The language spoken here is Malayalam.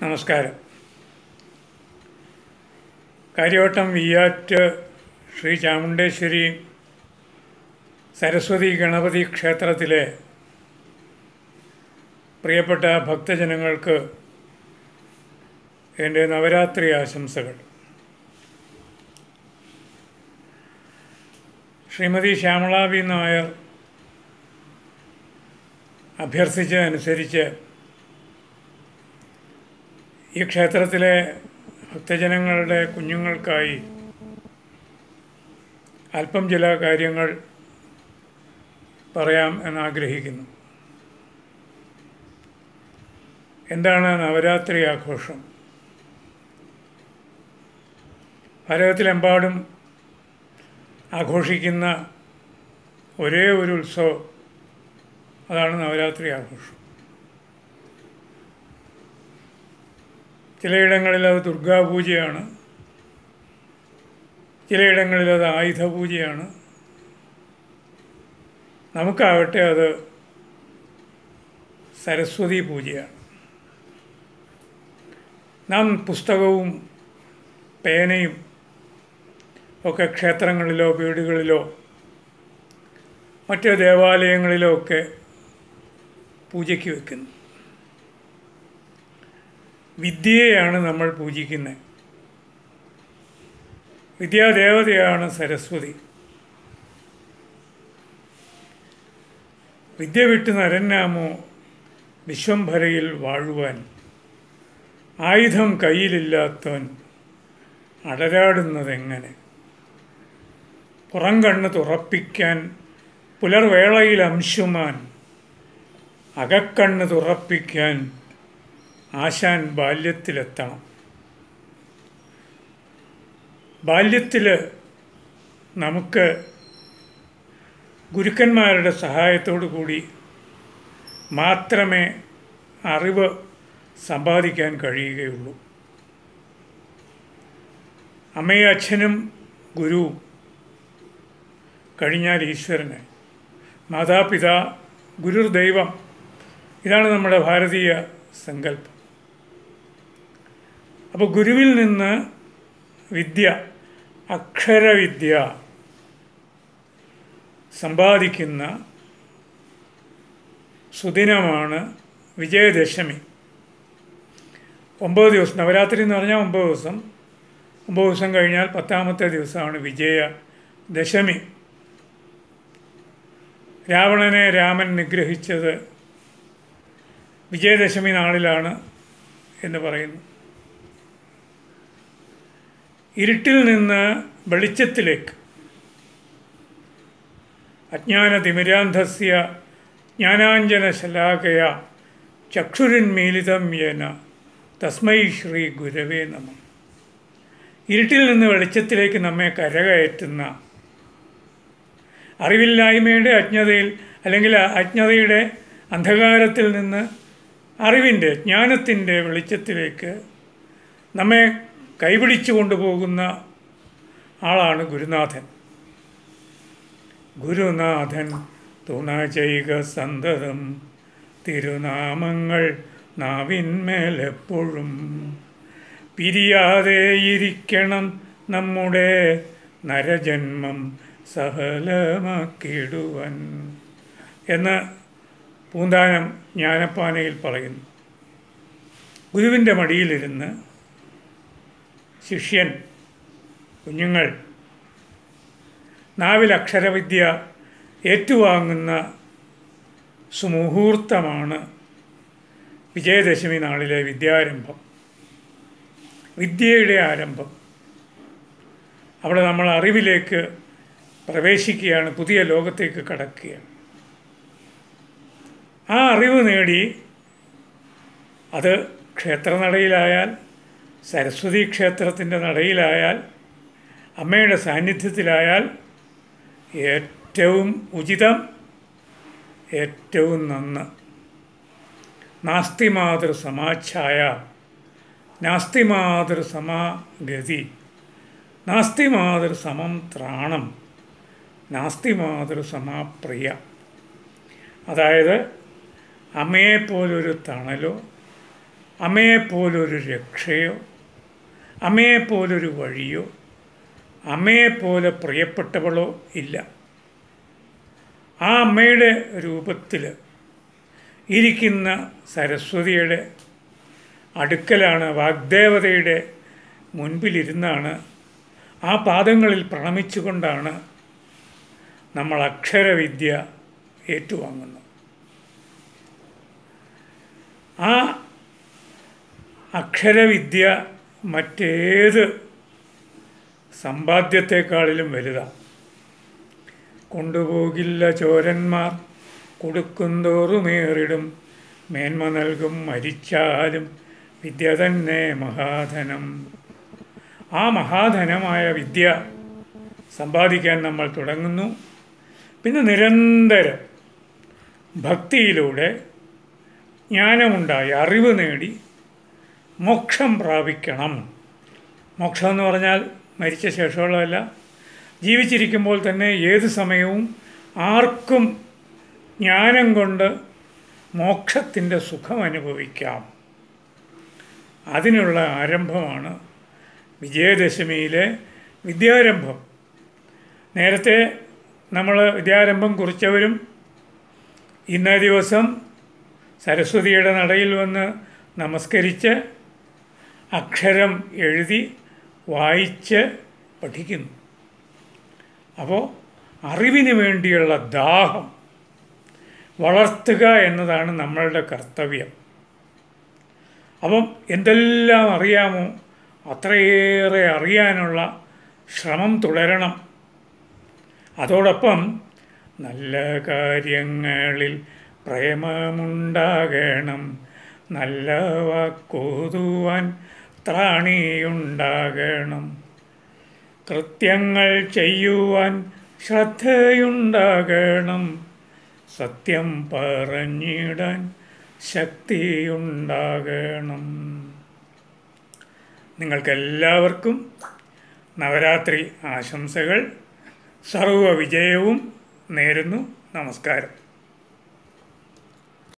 നമസ്കാരം. കാര്യവട്ടം വിയാറ്റ് ശ്രീ ചാമുണ്ടേശ്വരി സരസ്വതി ഗണപതി ക്ഷേത്രത്തിലെ പ്രിയപ്പെട്ട ഭക്തജനങ്ങൾക്ക് എന്റെ നവരാത്രി ആശംസകൾ. ശ്രീമതി ശ്യാമളാബി നായർ അഭ്യർത്ഥിച്ചതനുസരിച്ച് ഈ ക്ഷേത്രത്തിലെ ഭക്തജനങ്ങളുടെ കുഞ്ഞുങ്ങൾക്കായി അല്പം ചില കാര്യങ്ങൾ പറയാം എന്നാഗ്രഹിക്കുന്നു. എന്താണ് നവരാത്രി ആഘോഷം? ഭാരതത്തിലെമ്പാടും ആഘോഷിക്കുന്ന ഒരേ ഒരു ഉത്സവം അതാണ് നവരാത്രി ആഘോഷം. ചിലയിടങ്ങളിൽ അത് ദുർഗാപൂജയാണ്. ചിലയിടങ്ങളിൽ അത് ആയുധപൂജയാണ്. നമുക്കാവട്ടെ അത് സരസ്വതി പൂജയാണ്. നാം പുസ്തകവും പേനയും ഒക്കെ ക്ഷേത്രങ്ങളിലോ വീടുകളിലോ മറ്റ് ദേവാലയങ്ങളിലോ ഒക്കെ പൂജയ്ക്ക് വെക്കുന്നു. വിദ്യയെയാണ് നമ്മൾ പൂജിക്കുന്നത് വിദ്യാദേവതയാണ് സരസ്വതി. വിദ്യ വിട്ട് നരന്നാമോ വിശ്വംഭരയിൽ വാഴുവാൻ. ആയുധം കയ്യിലില്ലാത്തവൻ അടരാടുന്നതെങ്ങനെ? പുറം കണ്ണ് തുറപ്പിക്കാൻ പുലർവേളയിൽ അംശുമാൻ അകക്കണ്ണ് തുറപ്പിക്കാൻ ആശാൻ ബാല്യത്തിലെത്തണം. ബാല്യത്തിൽ നമുക്ക് ഗുരുക്കന്മാരുടെ സഹായത്തോടു കൂടി മാത്രമേ അറിവ് സമ്പാദിക്കാൻ കഴിയുകയുള്ളൂ. അമ്മയും അച്ഛനും ഗുരുവും കഴിഞ്ഞാൽ ഈശ്വരന്. മാതാപിതാ ഗുരുർ ദൈവം ഇതാണ് നമ്മുടെ ഭാരതീയ സങ്കല്പം. അപ്പോൾ ഗുരുവിൽ നിന്ന് വിദ്യ അക്ഷരവിദ്യ സമ്പാദിക്കുന്ന സുദിനമാണ് വിജയദശമി. ഒമ്പത് ദിവസം നവരാത്രി എന്ന് പറഞ്ഞാൽ ഒമ്പത് ദിവസം. ഒമ്പത് ദിവസം കഴിഞ്ഞാൽ പത്താമത്തെ ദിവസമാണ് വിജയദശമി. രാവണനെ രാമൻ നിഗ്രഹിച്ചത് വിജയദശമി നാളിലാണ് എന്ന് പറയുന്നു. ഇരുട്ടിൽ നിന്ന് വെളിച്ചത്തിലേക്ക്. അജ്ഞാനതിമിരാന്ധസ്യ ജ്ഞാനാഞ്ജനശലാകയ ചക്ഷുരന്മീലിതം യേന തസ്മൈ ശ്രീ ഗുരവേ നമ. ഇരുട്ടിൽ നിന്ന് വെളിച്ചത്തിലേക്ക് നമ്മെ കരകയറ്റുന്ന. അറിവില്ലായ്മയുടെ അജ്ഞതയിൽ അല്ലെങ്കിൽ അജ്ഞതയുടെ അന്ധകാരത്തിൽ നിന്ന് അറിവിന്റെ ജ്ഞാനത്തിന്റെ വെളിച്ചത്തിലേക്ക് നമ്മെ കൈപിടിച്ചു കൊണ്ടുപോകുന്ന ആളാണ് ഗുരുനാഥൻ. ഗുരുനാഥൻ തുണ ചെയ്യുക സന്തതം തിരുനാമങ്ങൾ നാവിന്മേലെപ്പോഴും. പിരിയാതെ ഇരിക്കണം നമ്മുടെ നരജന്മം സഹലമാക്കിടുവൻ എന്ന് പൂന്താനം ജ്ഞാനപ്പാനയിൽ പറയുന്നു. ഗുരുവിന്റെ മടിയിലിരുന്ന് ശിഷ്യൻ കുഞ്ഞുങ്ങൾ. നാവിൽ അക്ഷരവിദ്യ ഏറ്റുവാങ്ങുന്ന സുമുഹൂർത്തമാണ് വിജയദശമി നാളിലെ വിദ്യാരംഭം. വിദ്യയുടെ ആരംഭം. അവിടെ നമ്മൾ അറിവിലേക്ക് പ്രവേശിക്കുകയാണ് പുതിയ ലോകത്തേക്ക് കടക്കുകയാണ്. ആ അറിവ് നേടി അത് ക്ഷേത്രനടയിലായാൽ സരസ്വതി ക്ഷേത്രത്തിന്റെ നടയിലായാൽ അമ്മയുടെ സാന്നിധ്യത്തിലായാൽ ഏറ്റവും ഉചിതം ഏറ്റവും നന്ന്. നാസ്തി മാതൃ സമാച്ഛായ നാസ്തി സമാഗതി. നാസ്തി മാതൃ സമം ത്രാണം നാസ്തി സമാപ്രിയ. അതായത് അമ്മയെപ്പോലൊരു തണലോ അമ്മയെപ്പോലൊരു രക്ഷയോ അമ്മയെപ്പോലൊരു വഴിയോ അമ്മയെപ്പോലെ പ്രിയപ്പെട്ടവളോ ഇല്ല. ആ അമ്മയുടെ രൂപത്തിൽ ഇരിക്കുന്ന സരസ്വതിയുടെ അടുക്കലാണ് വാഗ്ദേവതയുടെ മുൻപിലിരുന്നാണ് ആ പാദങ്ങളിൽ പ്രണമിച്ചുകൊണ്ടാണ് നമ്മൾ അക്ഷരവിദ്യ ഏറ്റുവാങ്ങുന്നത്. ആ അക്ഷരവിദ്യ മറ്റേത് സമ്പാദ്യത്തെക്കാളിലും വലുതാണ് കൊണ്ടുപോകില്ല ചോരന്മാർ കൊടുക്കുന്തോറുമേറിടും മേന്മ നൽകും മരിച്ചാലും വിദ്യ തന്നെ മഹാധനം. ആ മഹാധനമായ വിദ്യ സമ്പാദിക്കാൻ നമ്മൾ തുടങ്ങുന്നു. പിന്നെ നിരന്തരം ഭക്തിയിലൂടെ ജ്ഞാനമുണ്ടായി അറിവ് നേടി മോക്ഷം പ്രാപിക്കണം. മോക്ഷം എന്ന് പറഞ്ഞാൽ മരിച്ച ശേഷമുള്ളതല്ല. ജീവിച്ചിരിക്കുമ്പോൾ തന്നെ ഏത് സമയവും ആർക്കും ജ്ഞാനം കൊണ്ട് മോക്ഷത്തിന്റെ സുഖം അനുഭവിക്കാം. അതിനുള്ള ആരംഭമാണ് വിജയദശമിയിലെ വിദ്യാരംഭം. നേരത്തെ നമ്മൾ വിദ്യാരംഭം കുറിച്ചവരും ഇന്നേ ദിവസം സരസ്വതിയുടെ നടയിൽ വന്ന് നമസ്കരിച്ച് അക്ഷരം എഴുതി വായിച്ച് പഠിക്കുന്നു. അപ്പോൾ അറിവിന് വേണ്ടിയുള്ള ദാഹം വളർത്തുക എന്നതാണ് നമ്മളുടെ കർത്തവ്യം. അപ്പം എന്തെല്ലാം അറിയാമോ? അത്രയേറെ അറിയാനുള്ള ശ്രമം തുടരണം. അതോടൊപ്പം നല്ല കാര്യങ്ങളിൽ പ്രേമമുണ്ടാകണം. നല്ല വാക്കോതുവാൻ ത്രാണിയുണ്ടാകണം കൃത്യങ്ങൾ ചെയ്യുവാൻ ശ്രദ്ധയുണ്ടാകണം. സത്യം പറഞ്ഞിടാൻ ശക്തിയുണ്ടാകണം. നിങ്ങൾക്കെല്ലാവർക്കും നവരാത്രി ആശംസകൾ. സർവ വിജയവും നേരുന്നു. നമസ്കാരം.